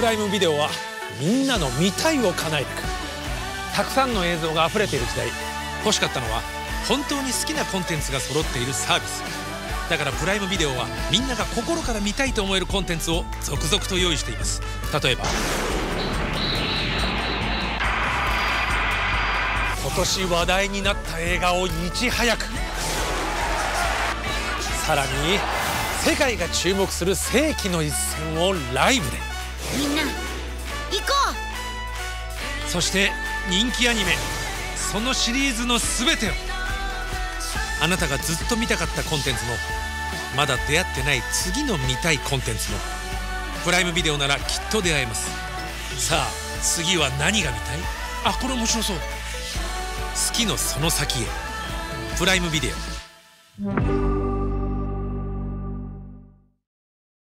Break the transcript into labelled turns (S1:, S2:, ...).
S1: プライムビデオはみんなの見たいを叶えてく。たくさんの映像が溢れている時代。欲しかったのは本当に好きなコンテンツが揃っているサービス。だからプライムビデオはみんなが心から見たいと思えるコンテンツを続々と用意しています。例えば今年話題になった映画をいち早く。さらに世界が注目する世紀の一戦をライブで。
S2: みんな行こ
S1: う！そして人気アニメそのシリーズの全てを。あなたがずっと見たかったコンテンツもまだ出会ってない次の見たいコンテンツもプライムビデオならきっと出会えます。さあ次は何が見たい？あこれ面白そう。好きのその先へ。プライムビデオ